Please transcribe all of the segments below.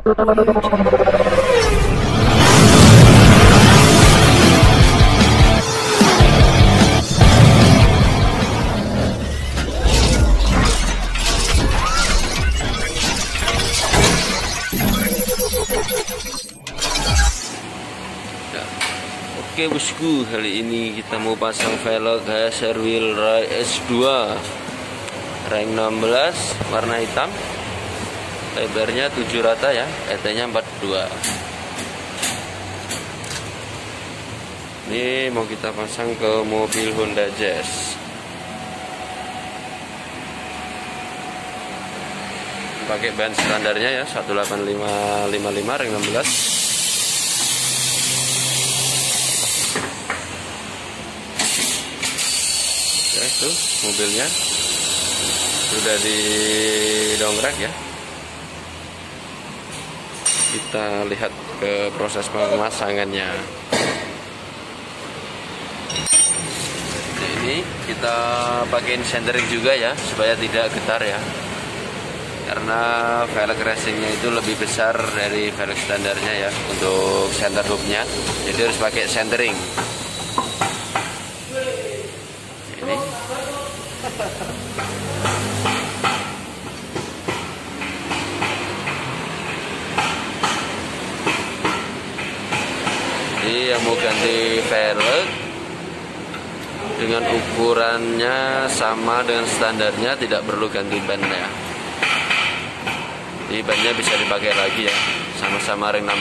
Oke bosku, kali ini kita mau pasang velg HSR Wheel Ray S2 Rank 16 warna hitam Lebarnya 7 rata ya, ET nya 42 Ini mau kita pasang ke mobil Honda Jazz. Pakai ban standarnya ya, 18555 Rank 16 ya itu mobilnya. Sudah di dongkrak ya kita lihat ke proses pemasangannya. Ini kita pakai centering juga ya supaya tidak getar ya. Karena velg racingnya itu lebih besar dari velg standarnya ya untuk center hubnya jadi harus pakai centering ini mau ganti velg dengan ukurannya sama dengan standarnya tidak perlu ganti ban ya ini bannya bisa dipakai lagi ya sama-sama ring 16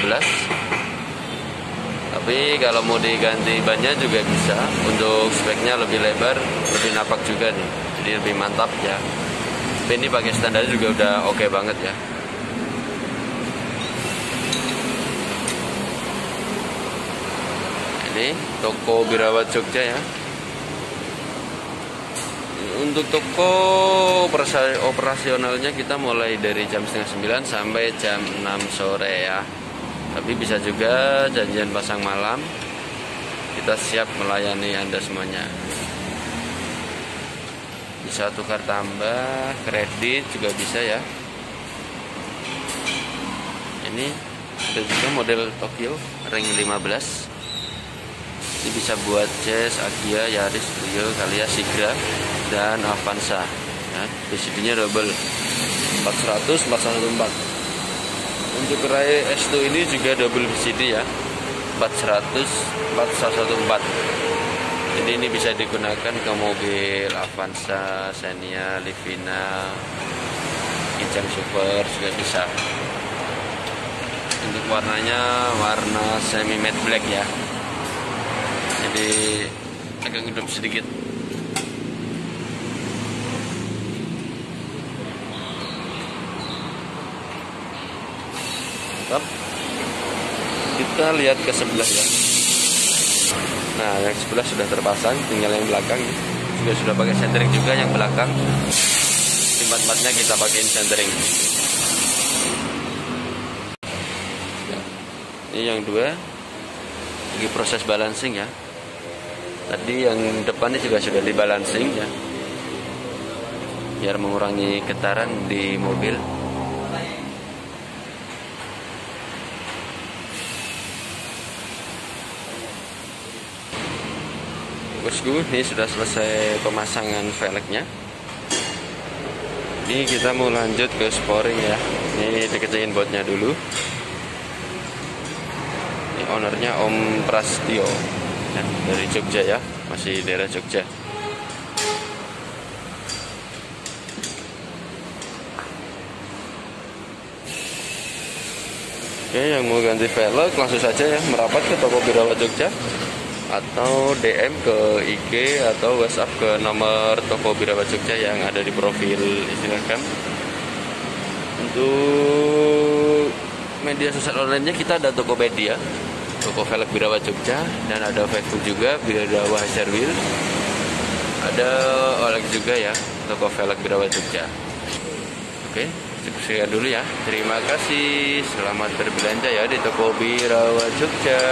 tapi kalau mau diganti bannya juga bisa untuk speknya lebih lebar lebih napak juga nih jadi lebih mantap ya. Tapi ini pakai standar juga udah oke okay banget ya ini toko Birawat Jogja ya. Untuk toko operasionalnya kita mulai dari jam setengah sembilan sampai jam 6 sore ya. Tapi bisa juga janjian pasang malam. Kita siap melayani anda semuanya. Bisa tukar tambah kredit juga bisa ya. Ini ada juga model Tokyo ring 15 ini bisa buat Jazz, Agia, Yaris, Rio, Kalia, Sigra dan Avanza. Ya, BCD nya double 400 414 untuk Rai S2 ini juga double BCD ya. 400 4114 jadi ini bisa digunakan ke mobil Avanza, Xenia, Livina Kijang Super juga bisa. Untuk warnanya warna semi matte black ya jadi agak hidup sedikit. Mantap. Kita lihat ke sebelah ya. Nah yang sebelah sudah terpasang tinggal yang belakang. Juga sudah pakai centering juga yang belakang. Tempat-tempatnya kita pakai centering ini yang dua. Lagi proses balancing ya tadi yang depan ini juga sudah dibalancing ya. Biar mengurangi getaran di mobil. Bosku ini sudah selesai pemasangan velgnya. Ini kita mau lanjut ke sporing ya. Ini dikecilin botnya dulu. Ini ownernya Om Prastio ya, dari Jogja ya. Masih daerah Jogja. Oke yang mau ganti velg langsung saja ya merapat ke toko Birawa Jogja. Atau DM ke IG atau WhatsApp ke nomor toko Birawa Jogja yang ada di profil Instagram. Untuk media sosial online-nya kita ada Tokopedia, toko velg Birawa Jogja dan ada Facebook juga Birawa Hajarwil. Ada Oleg juga ya, toko velg Birawa Jogja. Oke, cukup sekian dulu ya. Terima kasih. Selamat berbelanja ya di toko Birawa Jogja.